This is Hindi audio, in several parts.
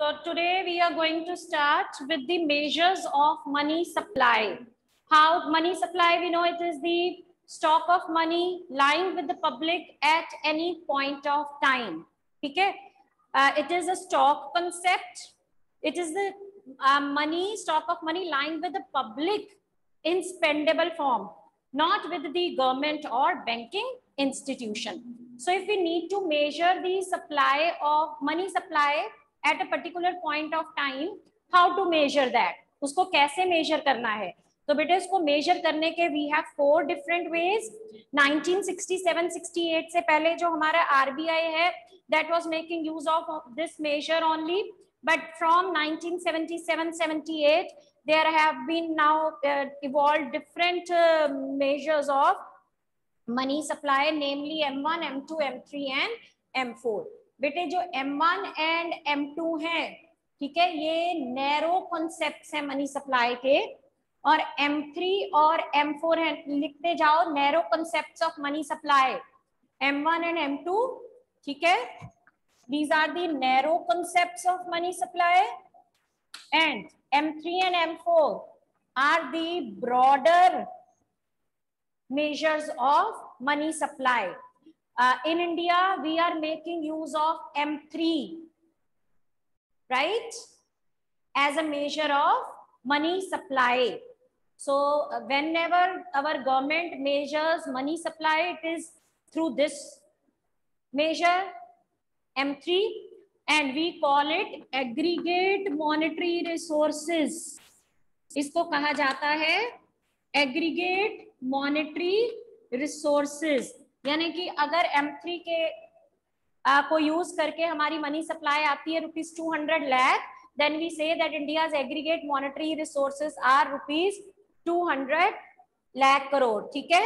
So today we are going to start with the measures of money supply. How money supply, we know it is the stock of money lying with the public at any point of time. Okay? Uh, it is a stock concept. It is the uh, money, stock of money lying with the public in spendable form, not with the government or banking institution. So if we need to measure the supply of money supply at a particular point of time how to measure that उसको कैसे मेजर करना है? तो बेटे, उसको मेजर करने के we have four different ways 1967-68 से पहले जो हमारा आरबीआई है that was making use of this measure only but from 1977-78 there have been now evolve different measures of money supply namely M one M two M three and M four बेटे, जो M1 एंड एम टू है, ठीक है, ये नैरो कॉन्सेप्ट है मनी सप्लाई के, और M3 और M4 है, लिखते जाओ narrow concept of money supply M one and M two ठीक है these are the narrow concept of money supply and M3 and M4 are the broader measures of money supply Uh, in India, we are making use of M3, right? As a measure of money supply. So uh, whenever our government measures money supply, it is through this measure M3 and we call it aggregate monetary resources. इसको कहा जाता है aggregate monetary resources. यानी कि अगर M3 के आ, को यूज़ करके हमारी मनी सप्लाई आती है rupees two hundred lakh then we say that India's aggregate monetary resources are rupees two hundred lakh crore ठीक है?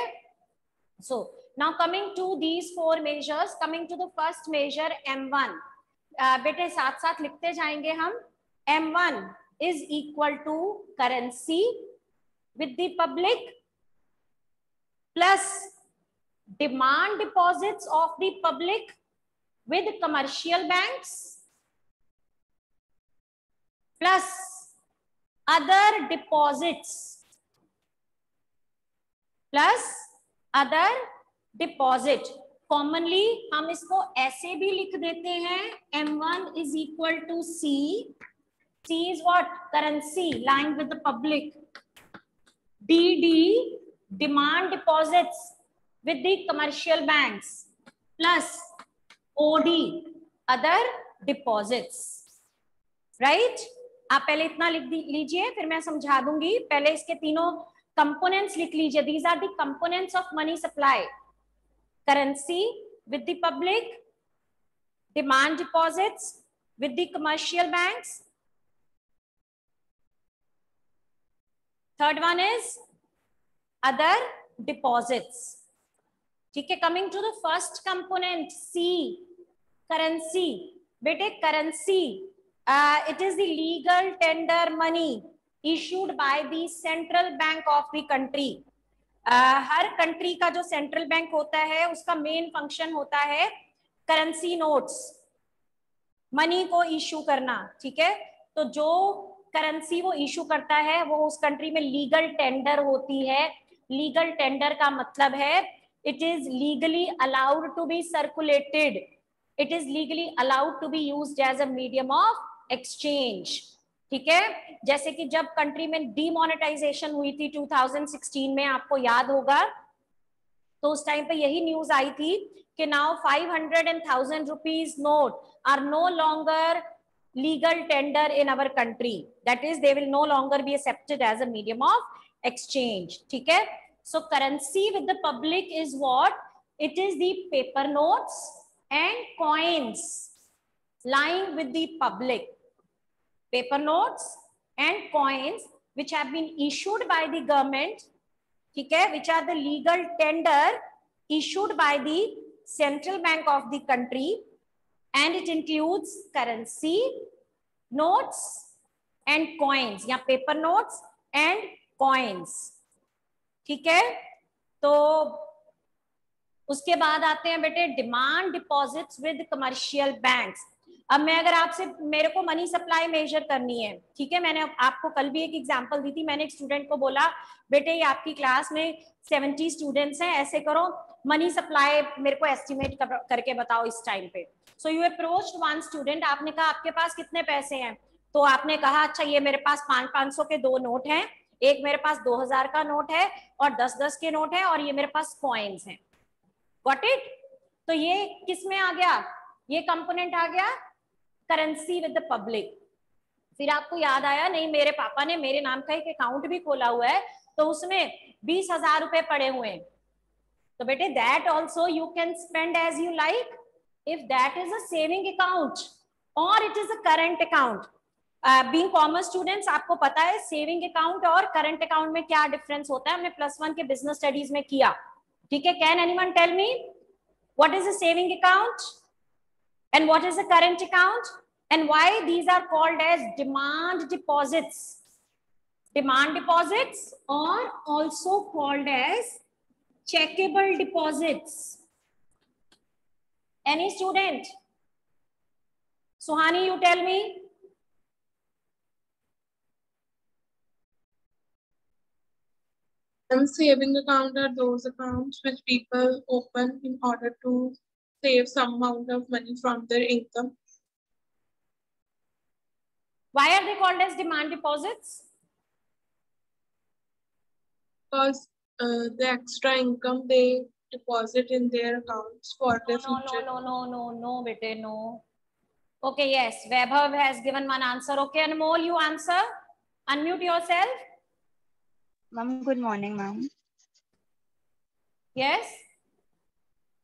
So now coming to these four measures coming to the first measure M1 बेटे साथ साथ लिखते जाएँगे हम। M1 is equal to currency with the plus demand deposits of the public with commercial banks plus other deposits plus other deposit commonly हम इसको ऐसे भी लिख देते हैं m1 is equal to c c is what currency lying with the public dd demand deposits with the commercial banks plus OD other deposits right आप पहले इतना लिख लीजिए फिर मैं समझा दूँगी पहले इसके तीनों कंपोनेंट्स लिख लीजिए these are the components of money supply currency with the public demand deposits with the commercial banks third one is other deposits ठीक है coming to the first component C currency बेटे currency it is the legal tender money issued by the central bank of the country her country का जो सेंट्रल बैंक होता है, उसका मेन फ़ंक्शन होता है करेंसी नोट्स मनी को इशू करना, ठीक है? तो जो करेंसी वो इशू करता है, वो उस कंट्री में लीगल टेंडर होती है। लीगल टेंडर का मतलब है it is legally allowed to be circulated. It is legally allowed to be used as a medium of exchange. ठीक है? जैसे कि जब कंट्री में डीमोनेटाइजेशन हुई थी 2016 में, आपको याद होगा तो उस टाइम पे यही न्यूज़ आई थी कि now 500 and thousand rupees note are no longer legal tender in our country that is they will no longer be accepted as a medium of exchange ठीक है? So currency with the public is what? It is the paper notes and coins lying with the public. Paper notes and coins which have been issued by the government, okay, which are the legal tender issued by the central bank of the country and it includes currency, notes and coins, yeah, paper notes and coins. ठीक है? तो उसके बाद आते हैं बेटे demand deposits with commercial banks अब मैं अगर आपसे मेरे को मनी सप्लाई मेजर करनी है ठीक है? मैंने आपको कल भी एक एग्जांपल दी थी मैंने एक स्टूडेंट को बोला बेटे ये आपकी क्लास में सेवेंटी स्टूडेंट्स हैं ऐसे करो मनी सप्लाई मेरे को एस्टिमेट कर, करके बताओ इस टाइम पे. So you approach one student आपने कहा आपके पास कितने पैसे हैं? तो आपने कहा अच्छा ये मेरे पास पाँच पाँच सौ के दो नोट हैं एक मेरे पास दो हज़ार का नोट है और दस दस के नोट है और ये मेरे पास कॉइन्स हैं। गॉट इट तो ये किसमें आ गया? ये कंपोनेंट आ गया करेंसी विद द पब्लिक फिर आपको याद आया, नहीं, मेरे पापा ने मेरे नाम का एक अकाउंट भी खोला हुआ है तो उसमें बीस हज़ार रुपए पड़े हुए हैं। तो बेटे that also you can spend as you like if that is a saving account और it is a current account being commerce students आपको पता है सेविंग अकाउंट और करंट अकाउंट में क्या डिफरेंस होता है? हमने प्लस वन के बिज़नेस स्टडीज़ में किया। ठीक है can any tell me what is a saving account and what is a current account and why these are called as demand deposits demand deposits और also called as checkable deposits any student Suhani you tell me And saving account are those accounts which people open in order to save some amount of money from their income why are they called as demand deposits? Because uh, the extra income they deposit in their accounts for no, the future. No, no, no, no, no, bete, no. Okay, yes, Vaibhav has given one answer. Okay, Anmol, you answer. Unmute yourself. Ma'am, good morning, ma'am. Yes?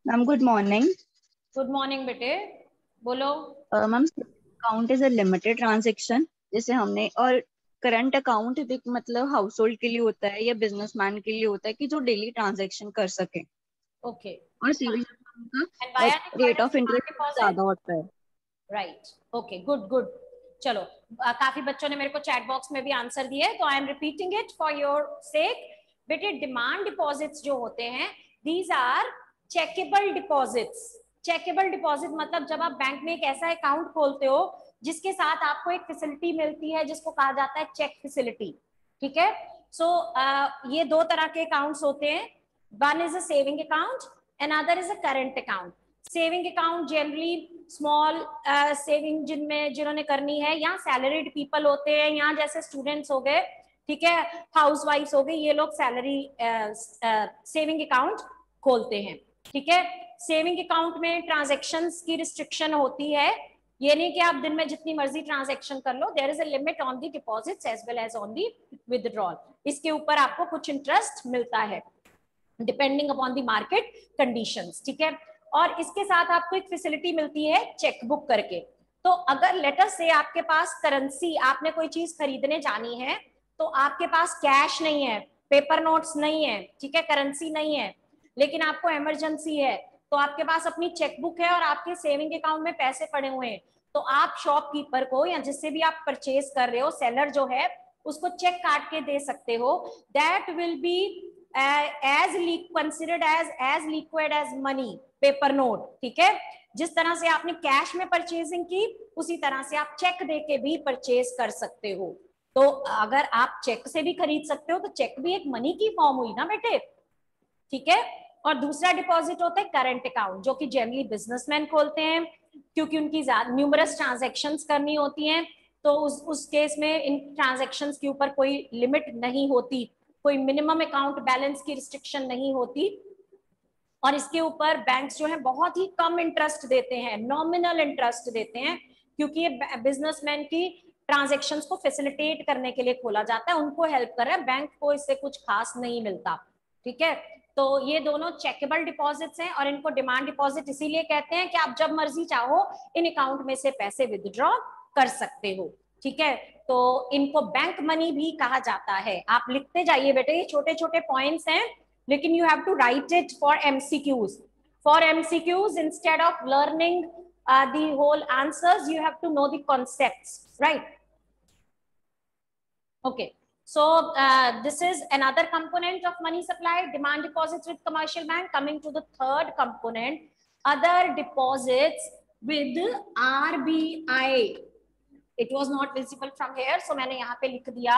Ma'am, good morning. Good morning, bete. Bolo. Uh, ma'am, account is a limited transaction जैसे हमने और करंट अकाउंट एक मतलब हाउस होल्ड के लिए होता है या बिजनेसमैन के लिए होता है कि जो डेली ट्रांजेक्शन कर सके ओके और सेविंग का रेट ऑफ़ इंटरेस्ट ज़्यादा होता है राइट ओके गुड गुड चलो आ, काफ़ी बच्चों ने मेरे को चैट बॉक्स में भी आंसर दिए तो I am repeating it for your sake बेटे डिमांड डिपॉजिट्स जो होते हैं these are checkable deposits checkable deposit मतलब जब आप बैंक में एक ऐसा अकाउंट खोलते हो जिसके साथ आपको एक फैसिलिटी मिलती है जिसको कहा जाता है चेक फैसिलिटी ठीक है? सो so, uh, ये दो तरह के अकाउंट्स होते हैं. One is a saving account and other is a current account saving account generally small saving जिनमें जिन्होंने करनी है या सैलरीड पीपल होते हैं या जैसे स्टूडेंट्स हो गए, ठीक है हाउस वाइफ हो गए, ये लोग सैलरी सेविंग अकाउंट खोलते हैं, ठीक है? सेविंग अकाउंट में ट्रांजेक्शन की रिस्ट्रिक्शन होती है, ये नहीं कि आप दिन में जितनी मर्ज़ी ट्रांजेक्शन कर लो there is a limit on the deposit as well as on the withdrawal इसके ऊपर आपको कुछ इंटरेस्ट मिलता है depending upon the market condition ठीक है? और इसके साथ आपको एक फैसिलिटी मिलती है चेक बुक करके। तो अगर लेटर से आपके पास करेंसी आपने कोई चीज़ खरीदने जानी है तो आपके पास कैश नहीं है पेपर नोट्स नहीं है, ठीक है करेंसी नहीं है, लेकिन आपको इमरजेंसी है तो आपके पास अपनी चेकबुक है और आपके सेविंग अकाउंट में पैसे पड़े हुए हैं। तो आप शॉपकीपर को या जिससे भी आप परचेज कर रहे हो सेलर जो है, उसको चेक काट के दे सकते हो। That will be as considered as as liquid as money paper note, ठीक है? जिस तरह से आपने कैश में परचेजिंग की, उसी तरह से आप चेक दे के भी परचेज कर सकते हो। तो अगर आप चेक से भी खरीद सकते हो तो चेक भी एक मनी की फॉर्म हुई ना बेटे? ठीक है? और दूसरा डिपॉजिट होता है करंट अकाउंट, जो कि जनरली बिजनेसमैन खोलते हैं, क्योंकि उनकी न्यूमरस ट्रांजेक्शन करनी होती हैं। तो उस उस केस में इन ट्रांजेक्शन के ऊपर कोई लिमिट नहीं होती, कोई मिनिमम अकाउंट बैलेंस की रिस्ट्रिक्शन नहीं होती। और इसके ऊपर बैंक्स जो है बहुत ही कम इंटरेस्ट देते हैं नॉमिनल इंटरेस्ट देते हैं, क्योंकि ये बिजनेसमैन की ट्रांजेक्शन्स को फैसिलिटेट करने के लिए खोला जाता है, उनको हेल्प कर रहा है बैंक को इससे कुछ खास नहीं मिलता, ठीक है? तो ये दोनों चेकेबल डिपॉजिट्स हैं और इनको डिमांड डिपॉजिट इसीलिए कहते हैं कि आप जब मर्ज़ी चाहो, इन अकाउंट में से पैसे विदड्रॉ कर सकते हो, ठीक है? तो इनको बैंक मनी भी कहा जाता है। आप लिखते जाइए बेटे, ये छोटे छोटे पॉइंट्स हैं लेकिन you have to write it for MCQs for MCQs instead of learning the whole answers you have to know the concepts right okay So uh, this is another component of money supply, demand deposits with commercial bank. Coming to the third component, other deposits with RBI. It was not visible from here, so मैंने यहाँ पे लिख दिया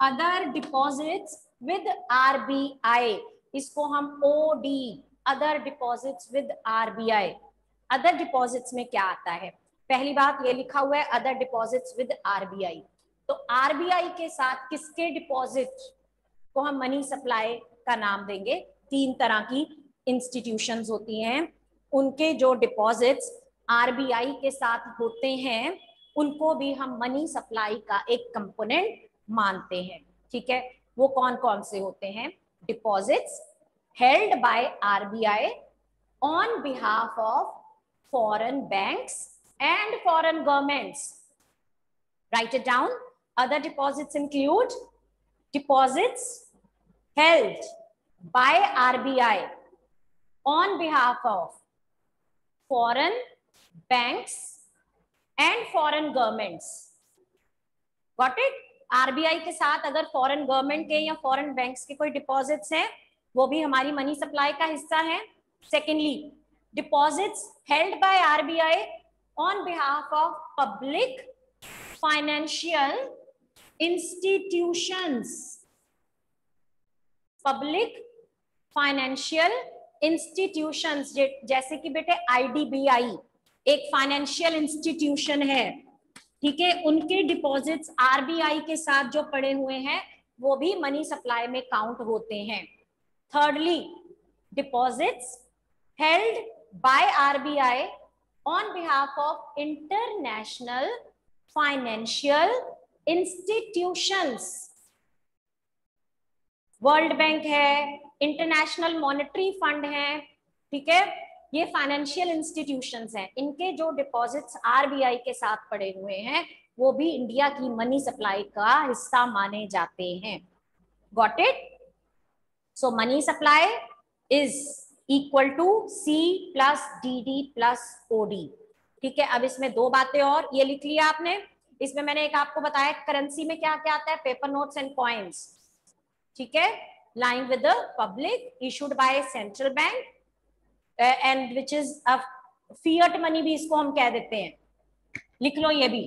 other deposits with RBI. इसको हम OD other deposits with RBI. Other deposits में क्या आता है? पहली बात ये लिखा हुआ है अदर डिपॉजिट्स विद आरबीआई तो आरबीआई के साथ किसके डिपॉजिट को हम मनी सप्लाई का नाम देंगे? तीन तरह की इंस्टीट्यूशंस होती हैं। उनके जो डिपॉजिट्स आरबीआई के साथ होते हैं, उनको भी हम मनी सप्लाई का एक कंपोनेंट मानते हैं। ठीक है? वो कौन कौन से होते हैं? deposits held by RBI on behalf of foreign banks and foreign governments. Write it down. Other deposits include deposits held by RBI on behalf of foreign banks and foreign governments. Got it? RBI के साथ अगर फॉरेन गवर्नमेंट के या फॉरेन बैंक्स के कोई डिपॉजिट्स हैं, वो भी हमारी मनी सप्लाई का हिस्सा है secondly deposits held by RBI on behalf of public financial institutions. Public financial institutions जैसे कि बेटे आईडीबीआई एक फाइनेंशियल इंस्टीट्यूशन है ठीक है, उनके डिपॉजिट्स आरबीआई के साथ जो पड़े हुए हैं, वो भी मनी सप्लाई में काउंट होते हैं। Thirdly deposits held by RBI on behalf of international financial institutions world bank है इंटरनेशनल मॉनेटरी फंड है, ठीक है? ये फाइनेंशियल इंस्टीट्यूशंस हैं। इनके जो डिपॉजिट्स आरबीआई के साथ पड़े हुए हैं, वो भी इंडिया की मनी सप्लाई का हिस्सा माने जाते हैं। Got it so money supply is equal to C plus D D plus O D ठीक है, अब इसमें दो बातें और। ये लिख लिया आपने। इसमें मैंने एक आपको बताया करेंसी में क्या क्या आता है? पेपर नोट्स एंड कॉइन्स ठीक है? Line with public issued by central bank and which is fiat money भी इसको हम कह देते हैं। लिख लो ये भी।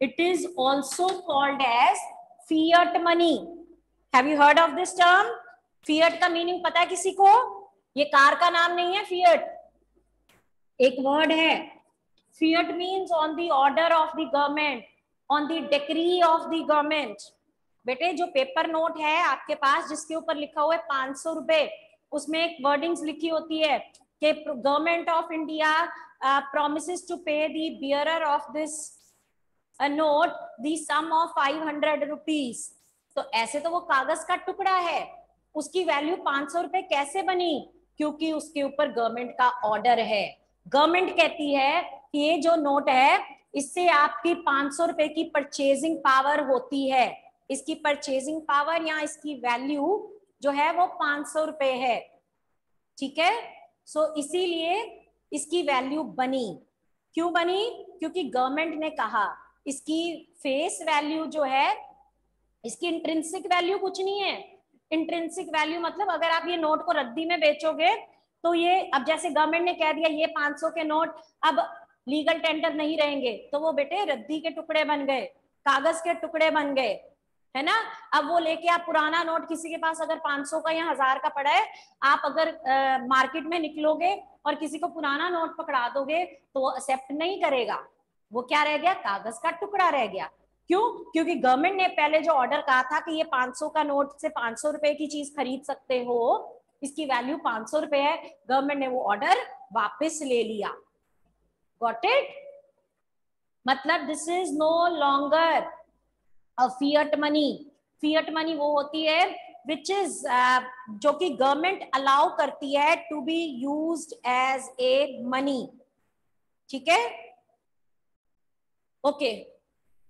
It is also called as fiat money have you heard of this term fiat का मीनिंग पता है किसी को? ये कार का नाम नहीं है फियट एक वर्ड है। Fiat means on the order of the government on the decree of the government बेटे, जो पेपर नोट है आपके पास, जिसके ऊपर लिखा हुआ है, पाँच सौ रुपए। उसमें एक वर्डिंग्स लिखी होती है कि government of India promise to pay the bearer of this note the sum of five hundred rupees तो ऐसे तो वो कागज़ का टुकड़ा है। उसकी वैल्यू पाँच सौ रुपए कैसे बनी? क्योंकि उसके ऊपर गवर्नमेंट का ऑर्डर है। गवर्नमेंट कहती है कि ये जो नोट है, इससे आपकी पाँच सौ रुपए की परचेजिंग पावर होती है। इसकी परचेजिंग पावर या इसकी वैल्यू जो है वो पाँच सौ रुपए है। ठीक है? सो इसीलिए इसकी वैल्यू बनी। क्यों बनी? क्योंकि गवर्नमेंट ने कहा, इसकी फेस वैल्यू जो है, इसकी इंट्रेंसिक वैल्यू कुछ नहीं है। इंट्रेंसिक वैल्यू मतलब अगर आप ये नोट को रद्दी में बेचोगे तो ये, अब जैसे गवर्नमेंट ने कह दिया, ये 500 के नोट अब लीगल टेंडर नहीं रहेंगे तो वो बेटे रद्दी के टुकड़े बन गए, कागज़ के टुकड़े बन गए। है ना? अब वो लेके आप पुराना नोट किसी के पास अगर 500 का या हज़ार का पड़ा है आप अगर आ, मार्केट में निकलोगे और किसी को पुराना नोट पकड़ा दोगे तो वो एक्सेप्ट नहीं करेगा। वो क्या रह गया? कागज़ का टुकड़ा रह गया। क्यों? क्योंकि गवर्नमेंट ने पहले जो ऑर्डर कहा था कि ये 500 का नोट से 500 रुपए की चीज़ खरीद सकते हो इसकी वैल्यू 500 रुपए है गवर्नमेंट ने वो ऑर्डर वापस ले लिया। गॉट इट मतलब this is no longer fiat money fiat money वो होती है विच इज़ uh, जो कि गवर्नमेंट अलाउ करती है to be use as a money ठीक है? ओके.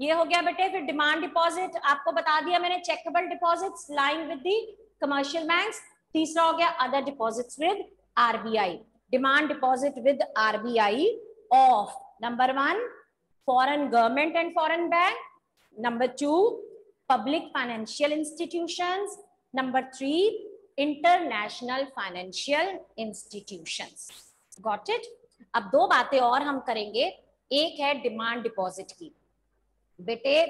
ये हो गया बेटे फिर डिमांड डिपॉजिट आपको बता दिया मैंने checkable deposits line with the commercial banks तीसरा हो गया other deposits with RBI demand deposit with RBI of number one foreign government and foreign bank number two public financial institutions number three international financial institutions got it अब दो बातें और हम करेंगे। एक है डिमांड डिपॉजिट की। बेटे,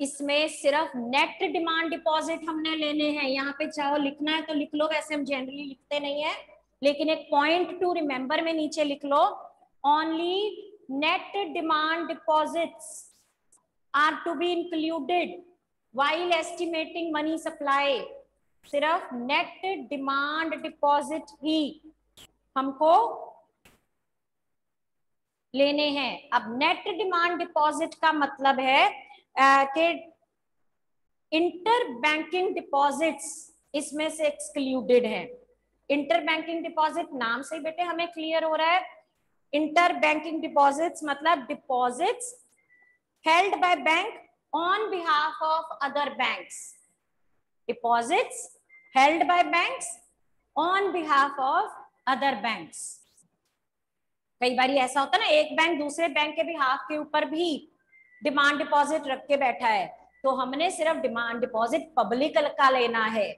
इसमें सिर्फ़ नेट डिमांड डिपॉजिट हमने लेने हैं। यहाँ पे चाहो लिखना है तो लिख लो। वैसे हम जनरली लिखते नहीं है। लेकिन एक पॉइंट टू रिमेंबर में नीचे लिख लो। Only net demand deposits are to be included while estimating money supply सिर्फ़ नेट डिमांड डिपॉजिट ही हमको लेने हैं। अब नेट डिमांड डिपॉजिट का मतलब है कि इंटर बैंकिंग डिपॉजिट्स इसमें से एक्सक्लूडेड है। इंटर बैंकिंग डिपॉजिट नाम से बेटे हमें क्लियर हो रहा है। इंटर बैंकिंग डिपॉजिट्स मतलब deposits held by bank on behalf of other banks deposits held by banks on behalf of other banks कई बार ऐसा होता है ना, एक बैंक दूसरे बैंक के हाथ के ऊपर भी डिमांड डिपॉजिट रख के बैठा है तो हमने सिर्फ़ डिमांड डिपॉजिट पब्लिक का लेना है।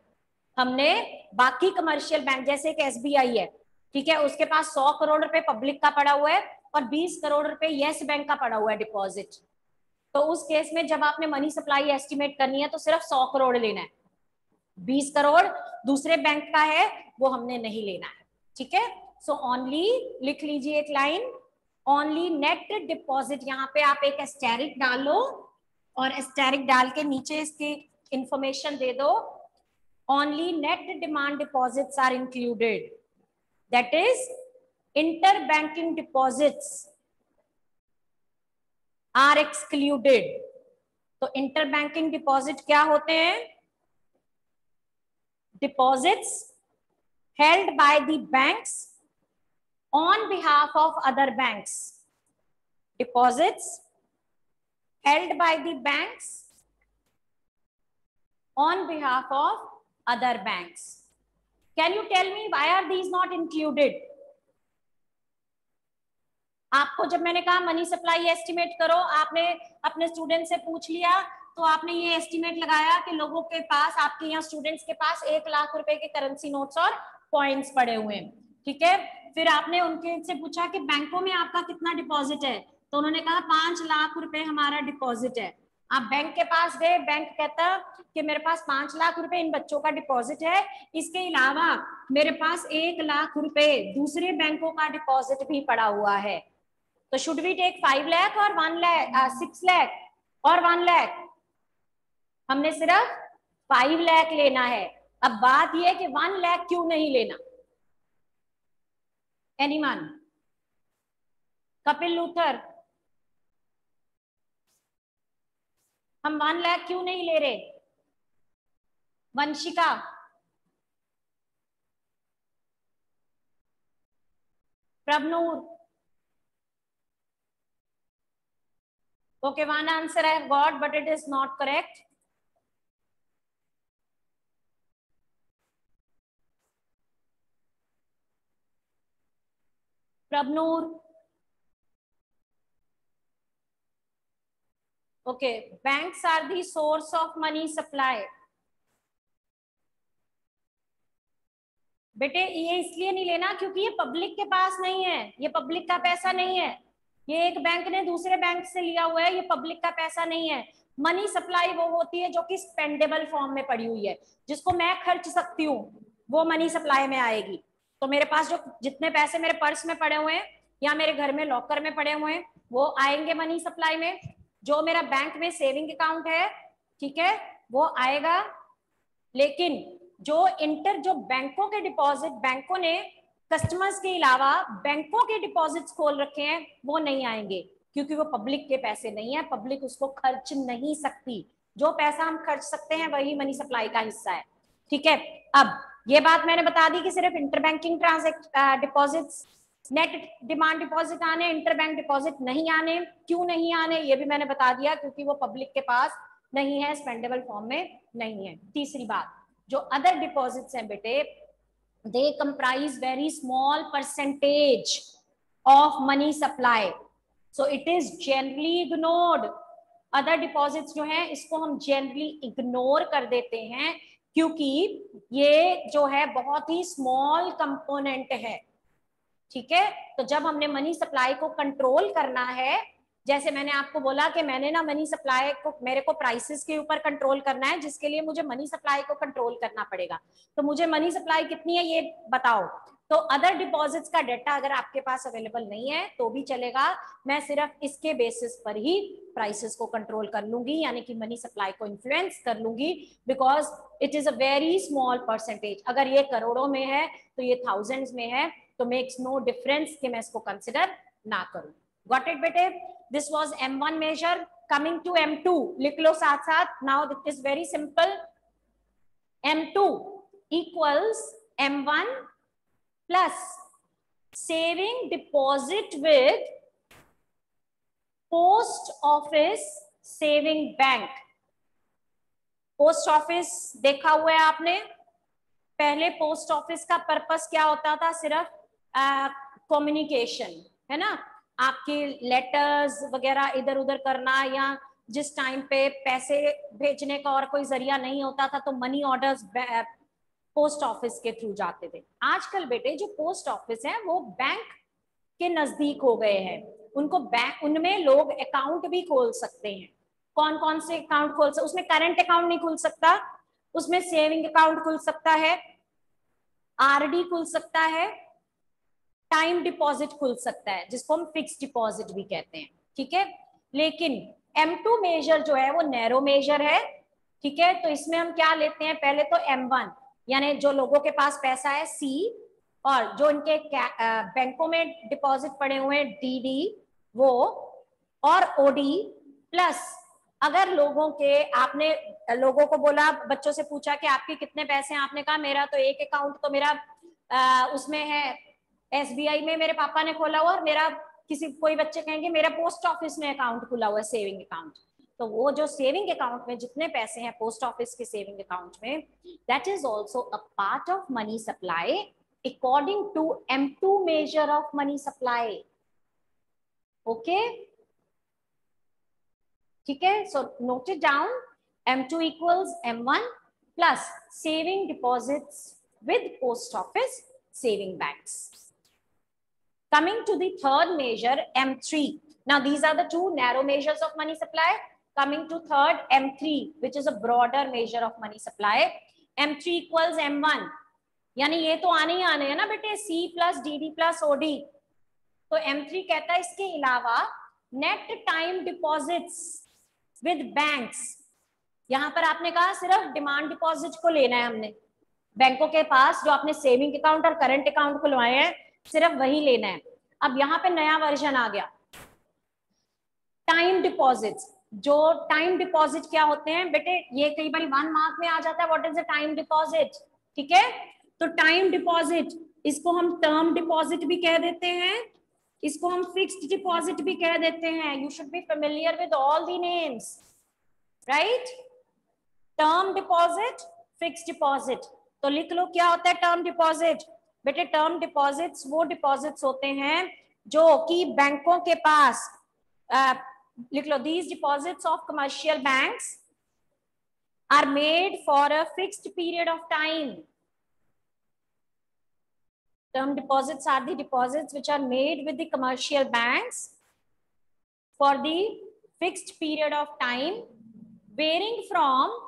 हमने बाकी कमर्शियल बैंक जैसे एक एस है, ठीक है, उसके पास सौ करोड़ रुपए पब्लिक का पड़ा हुआ है और बीस करोड़ रुपए येस बैंक का पड़ा हुआ है डिपॉजिट तो उस केस में जब आपने मनी सप्लाई एस्टिमेट करनी है तो सिर्फ़ सौ करोड़ लेना है। बीस करोड़ दूसरे बैंक का है, वो हमने नहीं लेना है। ठीक है? सो ओनली लिख लीजिए एक लाइन ओनली नेट डिपॉजिट यहाँ पे आप एक एस्टेरिक डाल लो और एस्टेरिक डाल के नीचे इसकी इंफॉर्मेशन दे दो। Only net demand deposits are included that is inter banking deposits are excluded. तो इंटर बैंकिंग डिपॉजिट क्या होते हैं? Deposits held by the banks on behalf of other banks deposits held by the banks on behalf of other banks can you tell me why are these not included आपको जब मैंने कहा मनी सप्लाई एस्टिमेट करो, आपने अपने स्टूडेंट से पूछ लिया तो आपने ये एस्टिमेट लगाया कि लोगों के पास, आपके यहाँ स्टूडेंट्स के पास एक लाख रुपए के करेंसी नोट्स और पॉइंट्स पड़े हुए हैं, ठीक है? फिर आपने उनके से पूछा कि बैंकों में आपका कितना डिपॉजिट है? तो उन्होंने कहा, पाँच लाख रुपए हमारा डिपॉजिट है। आप बैंक के पास गए, बैंक कहता कि मेरे पास पाँच लाख रुपए इन बच्चों का डिपॉजिट है। इसके अलावा मेरे पास एक लाख रुपए दूसरे बैंकों का डिपॉजिट भी पड़ा हुआ है। तो should we take five lakh और वन लैख सिक्स लैख और वन लैख हमने सिर्फ़ फाइव लैख लेना है। अब बात यह कि वन लैख क्यों नहीं लेना? Anyone? कपिल लूथर हम वन लाख क्यों नहीं ले रहे? Vanshika Prabhnoor okay one answer i have got but it is not correct Prabnoor. Okay, banks are the source of money supply. बेटे ये इसलिए नहीं लेना क्योंकि ये पब्लिक के पास नहीं है ये पब्लिक का पैसा नहीं है ये एक बैंक ने दूसरे बैंक से लिया हुआ है, ये पब्लिक का पैसा नहीं है। मनी सप्लाई वो होती है जो कि स्पेंडेबल फॉर्म में पड़ी हुई है। जिसको मैं खर्च सकती हूँ, वो मनी सप्लाई में आएगी। तो मेरे पास जो जितने पैसे मेरे पर्स में पड़े हुए हैं या मेरे घर में लॉकर में पड़े हुए हैं, वो आएँगे मनी सप्लाई में। जो मेरा बैंक में सेविंग अकाउंट है, ठीक है, वो आएगा। लेकिन जो इंटर जो बैंकों के डिपॉजिट बैंकों ने कस्टमर्स के अलावा बैंकों के डिपॉजिट्स खोल रखे हैं, वो नहीं आएँगे, क्योंकि वो पब्लिक के पैसे नहीं है पब्लिक उसको खर्च नहीं सकती। जो पैसा हम खर्च सकते हैं, वही मनी सप्लाई का हिस्सा है। ठीक है? अब, ये बात मैंने बता दी कि सिर्फ़ inter banking transact deposit net demand deposit आने इंटर बैंक डिपॉजिट नहीं आने, क्यों नहीं आने, ये भी मैंने बता दिया, क्योंकि वो पब्लिक के पास नहीं है स्पेंडेबल फॉर्म में नहीं है। तीसरी बात, जो अदर डिपॉजिट्स हैं बेटे they comprise very small percentage of money supply so it is generally ignored other deposits जो है, इसको हम जनरली इग्नोर कर देते हैं, क्योंकि ये जो है बहुत ही स्मॉल कंपोनेंट है। ठीक है? तो जब हमने मनी सप्लाई को कंट्रोल करना है जैसे मैंने आपको बोला कि मैंने ना मनी सप्लाई को, मेरे को प्राइसेस के ऊपर कंट्रोल करना है, जिसके लिए मुझे मनी सप्लाई को कंट्रोल करना पड़ेगा। तो मुझे मनी सप्लाई कितनी है ये बताओ। तो अदर डिपॉजिट्स का डेटा अगर आपके पास अवेलेबल नहीं है तो भी चलेगा। मैं सिर्फ़ इसके बेसिस पर ही प्राइसेस को कंट्रोल कर लूँगी, यानी कि मनी सप्लाई को इन्फ्लुएंस कर लूँगी because it is a very small percentage अगर ये करोड़ों में है तो ये थाउजेंड्स में है तो मेक्स नो डिफरेंस कि मैं इसको कंसिडर ना करूँ। गॉट इट बेटे? This was m1 major coming to m2 लिख लो साथ साथ now it is very simple m2 equals m1 plus saving deposit with post office saving bank. Post office देखा हुआ है आपने? पहले पोस्ट ऑफ़िस का पर्पस क्या होता था? सिर्फ़ कम्युनिकेशन है ना? आपकी लेटर्स वगैरह इधर उधर करना या जिस टाइम पे पैसे भेजने का और कोई ज़रिया नहीं होता था तो मनी ऑर्डर्स पोस्ट ऑफ़िस के थ्रू जाते थे। आजकल बेटे, जो पोस्ट ऑफ़िस है, वो बैंक के नज़दीक हो गए हैं। उनको बैंक उनमें लोग अकाउंट भी खोल सकते हैं। कौन कौन से अकाउंट खोल सकते उसमें करंट अकाउंट नहीं खुल सकता, उसमें सेविंग अकाउंट खुल सकता है आरडी खुल सकता है टाइम डिपॉजिट खुल सकता है जिसको हम फिक्स डिपॉजिट भी कहते हैं ठीक है? लेकिन M2 मेजर जो है वो नैरो मेजर है ठीक है? तो इसमें हम क्या लेते हैं? पहले तो M1 यानी जो लोगों के पास पैसा है सी और जो इनके बैंकों में डिपॉजिट पड़े हुए हैं डी वो और ओडी प्लस अगर लोगों के आपने लोगों को बोला बच्चों से पूछा कि आपके कितने पैसे हैं? आपने कहा मेरा तो एक अकाउंट तो मेरा आ, उसमें है एसबीआई में मेरे पापा ने खोला हुआ और मेरा किसी, कोई बच्चे कहेंगे, मेरा पोस्ट ऑफ़िस में अकाउंट खुला हुआ है सेविंग अकाउंट तो वो जो सेविंग अकाउंट में जितने पैसे हैं पोस्ट ऑफ़िस के सेविंग अकाउंट में that is also a part of money supply according to M two measure of money supply okay ठीक है? So note it down M two equals M one plus saving deposits with post office saving banks. Coming to the third measure, M3. Now, these are the two narrow measures of money supply. Coming to third, M3, which is a broader measure of money supply. M3 equals M1. यानी ये तो आने ही आने हैं ना बेटे C plus D D plus O D तो M3 कहता है इसके अलावा net time deposits with banks यहाँ पर आपने कहा सिर्फ़ डिमांड डिपॉजिट को लेना है हमने बैंकों के पास जो आपने सेविंग अकाउंट और करंट अकाउंट खुलवाए हैं सिर्फ़ वही लेना है। अब यहाँ पे नया वर्जन आ गया। टाइम डिपॉजिट्स जो टाइम डिपॉजिट क्या होते हैं? बेटे, ये कई बार वन मार्क में आ जाता है। What is the time deposit ठीक है? तो टाइम डिपॉजिट इसको हम टर्म डिपॉजिट भी कह देते हैं। इसको हम फिक्स्ड डिपॉजिट भी कह देते हैं। You should be familiar with all the names right term deposit fixed deposit तो लिख लो, क्या होता है टर्म डिपॉजिट बेटे टर्म डिपॉजिट्स वो डिपॉजिट्स होते हैं जो कि बैंकों के पास लिख लो these deposits of commercial bank are made for a fixed period of time term deposits are the deposits which are made with the commercial banks for the fixed period of time varying from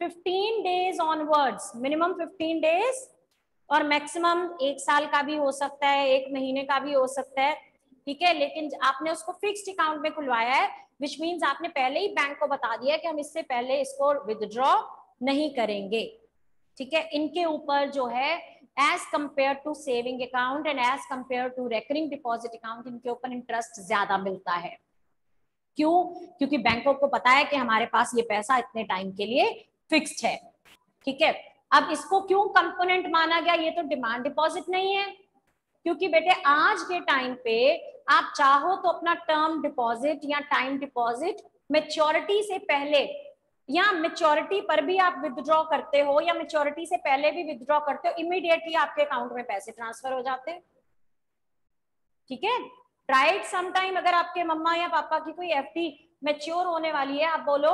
15 days onwards minimum 15 days और मैक्सिमम एक साल का भी हो सकता है, एक महीने का भी हो सकता है, ठीक है? लेकिन आपने उसको फिक्स्ड अकाउंट में खुलवाया है विच मीन्स आपने पहले ही बैंक को बता दिया कि हम इससे पहले इसको विदड्रॉ नहीं करेंगे, ठीक है? इनके ऊपर जो है as compare to saving account and as compare to recurring deposit account इनके ऊपर इंटरेस्ट ज़्यादा मिलता है। क्यों? क्योंकि बैंकों को पता है कि हमारे पास ये पैसा इतने टाइम के लिए फिक्स्ड है, ठीक है? अब इसको क्यों कंपोनेंट माना गया? ये तो डिमांड डिपॉजिट नहीं है। क्योंकि बेटे, आज के टाइम पे आप चाहो तो अपना टर्म डिपॉजिट या टाइम डिपॉजिट मेच्योरिटी से पहले या मेच्योरिटी पर भी आप विदड्रॉ करते हो या मेच्योरिटी से पहले भी विदड्रॉ करते हो इमीडिएटली आपके अकाउंट में पैसे ट्रांसफ़र हो जाते ठीक है? ट्राइड समटाइम अगर आपके मम्मा या पापा की कोई एफ़ मेच्योर होने वाली है, आप बोलो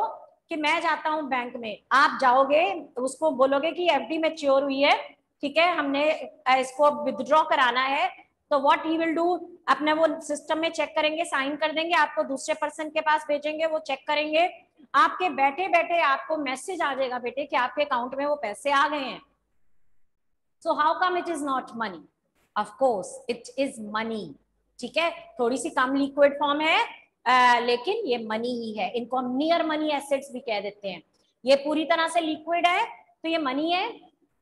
कि मैं जाता हूँ बैंक में। आप जाओगे, उसको बोलोगे कि एफ़ डी मेच्योर हुई है, ठीक है, हमने इसको विदड्रॉ कराना है तो व्हाट ही विल डू अपने वो सिस्टम में चेक करेंगे साइन कर देंगे, आपको दूसरे पर्सन के पास भेजेंगे, वो चेक करेंगे। आपके बैठे बैठे आपको मैसेज आ जाएगा, बेटे, कि आपके अकाउंट में वो पैसे आ गए हैं। So how come it is not money of course it is money ठीक है? थोड़ी सी कम लिक्विड फॉर्म है आ, लेकिन ये मनी ही है। इनको हम नियर मनी एसेट्स भी कह देते हैं। ये पूरी तरह से लिक्विड है तो ये मनी है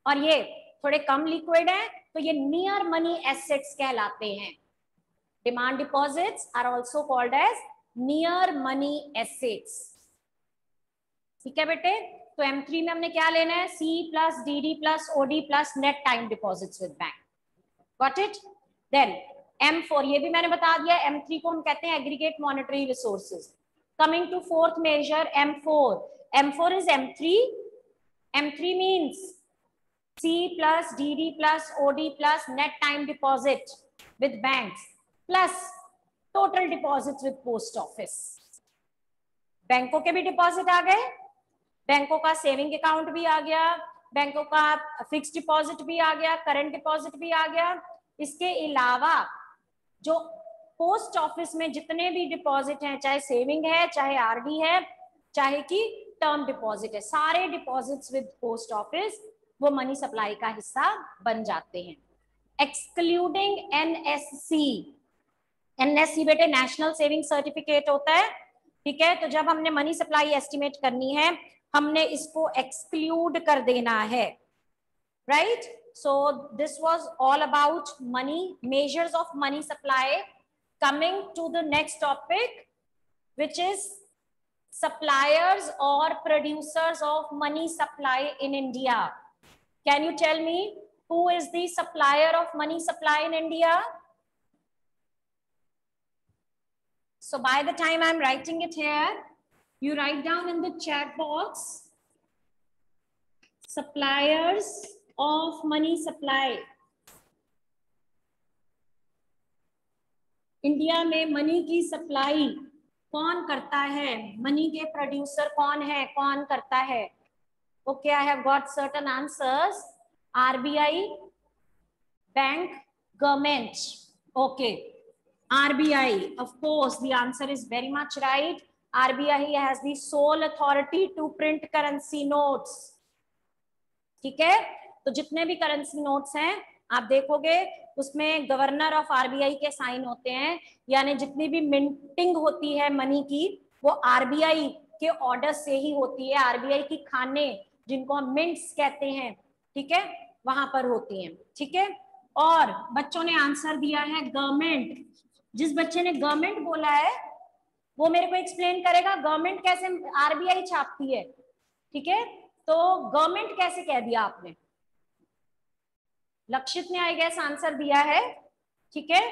और ये थोड़े कम लिक्विड है तो ये नियर मनी एसेट्स कहलाते हैं। Demand deposits are also called as near money assets ठीक है बेटे? तो M3 में हमने क्या लेना है? C plus D D plus OD plus net time deposits with bank got it then M4 ये भी मैंने बता दिया एम थ्री को हम कहते हैं aggregate monetary resources coming to fourth measure M4 M4 is M3 M3 means C D DD plus OD plus net time deposit with banks, plus total deposits with post office. बैंकों के भी डिपॉजिट आ गए, बैंकों का सेविंग अकाउंट भी आ गया, बैंकों का फिक्स डिपॉजिट भी आ गया करंट डिपॉजिट भी आ गया. इसके अलावा जो पोस्ट ऑफ़िस में जितने भी डिपॉजिट हैं, चाहे सेविंग है, चाहे आरडी है, चाहे कि टर्म डिपॉजिट है, सारे डिपॉजिट्स विद पोस्ट ऑफ़िस वो मनी सप्लाई का हिस्सा बन जाते हैं। एक्सक्लूडिंग एनएससी एनएससी बेटे नेशनल सेविंग सर्टिफिकेट होता है, ठीक है? तो जब हमने मनी सप्लाई एस्टिमेट करनी है, हमने इसको एक्सक्लूड कर देना है right So this was all about money, measures of money supply. Coming to the next topic, which is suppliers or producers of money supply in India. Can you tell me who is the supplier of money supply in India? So by the time I'm writing it here, you write down in the chat box, suppliers of money supply. India में मनी की सप्लाई कौन करता है? मनी के प्रोड्यूसर कौन है? कौन करता है? Okay I have got certain answers RBI bank government okay RBI of course the answer is very much right RBI has the sole authority to print currency notes ठीक है? तो जितने भी करेंसी नोट्स हैं, आप देखोगे, उसमें गवर्नर ऑफ़ आरबीआई के साइन होते हैं, यानी जितनी भी मिंटिंग होती है मनी की, वो आरबीआई के ऑर्डर से ही होती है। आरबीआई की खाने जिनको हम मिंट्स कहते हैं, ठीक है, वहाँ पर होती हैं, ठीक है? और बच्चों ने आंसर दिया है गवर्नमेंट जिस बच्चे ने गवर्नमेंट बोला है, वो मेरे को एक्सप्लेन करेगा गवर्नमेंट कैसे आरबीआई छापती है, ठीक है? तो गवर्नमेंट कैसे कह दिया आपने? लक्षित ने आई गैस आंसर दिया है। ठीक है?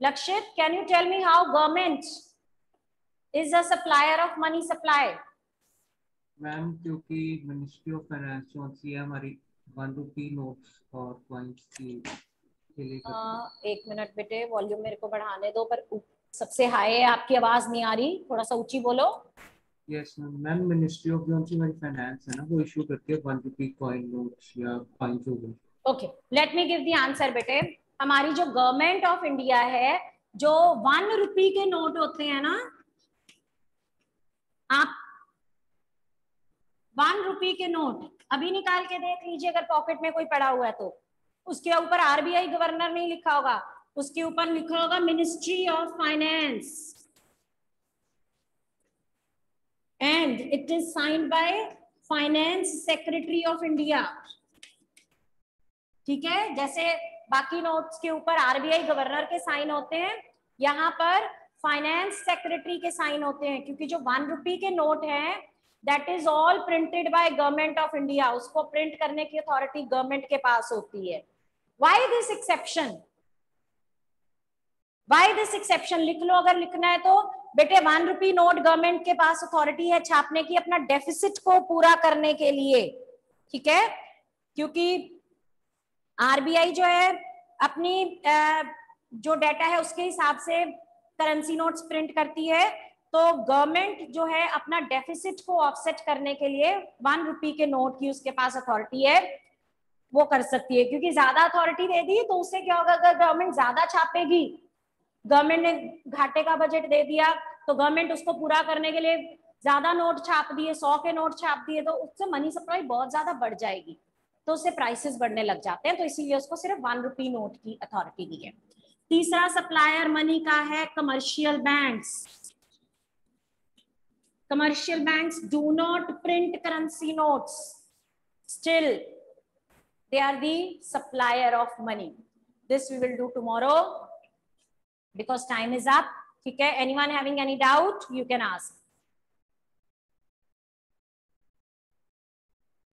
Lakshit can you tell me how government is a supplier of money supply ma'am क्योंकि मिनिस्ट्री ऑफ़ फाइनेंस जो होती है हमारी वन रुपी नोट्स और कॉइन्स की है। एक मिनट बेटे वॉल्यूम मेरे को बढ़ाने दो पर सबसे हाई है आपकी आवाज़ नहीं आ रही। थोड़ा सा ऊँची बोलो। यस मैम मिनिस्ट्री ऑफ़ जो फाइनेंस है ना वो इशू करती है वन रुपी कॉइन नोट्स या कॉइन्स हो गए। Okay let me give the answer बेटे। हमारी जो गवर्नमेंट ऑफ़ इंडिया है, जो वन रुपी के नोट होते हैं ना, आप वन रुपी के नोट अभी निकाल के देख लीजिए, अगर पॉकेट में कोई पड़ा हुआ है तो। उसके ऊपर आरबीआई गवर्नर नहीं लिखा होगा। उसके ऊपर लिखा होगा ministry of finance and it is signed by finance secretary of India ठीक है? जैसे बाकी नोट्स के ऊपर आरबीआई गवर्नर के साइन होते हैं, यहाँ पर फाइनेंस सेक्रेटरी के साइन होते हैं, क्योंकि जो वन रुपी के नोट हैं that is all printed by government of India उसको प्रिंट करने की अथॉरिटी गवर्नमेंट के पास होती है। Why this exception why this exception लिख लो, अगर लिखना है तो। बेटे वन रुपी नोट गवर्नमेंट के पास अथॉरिटी है छापने की अपना डेफिसिट को पूरा करने के लिए। ठीक है? क्योंकि आरबीआई जो है, अपनी जो डाटा है, उसके हिसाब से करेंसी नोट्स प्रिंट करती है। तो गवर्नमेंट जो है, अपना डेफिसिट को ऑफसेट करने के लिए वन रुपी के नोट की उसके पास अथॉरिटी है, वो कर सकती है। क्योंकि ज़्यादा अथॉरिटी दे दी तो उससे क्या होगा? अगर गवर्नमेंट ज़्यादा छापेगी गवर्नमेंट ने घाटे का बजट दे दिया तो गवर्नमेंट उसको पूरा करने के लिए ज़्यादा नोट छाप दिए, सौ के नोट छाप दिए तो उससे मनी सप्लाई बहुत ज़्यादा बढ़ जाएगी। तो उससे प्राइसेस बढ़ने लग जाते हैं तो इसीलिए उसको सिर्फ़ वन रुपी नोट की अथॉरिटी दी है। तीसरा सप्लायर मनी का है commercial bank commercial bank do not print currency note still they are the supplier of money this we will do tomorrow because time is up ठीक है? Anyone having any doubt you can ask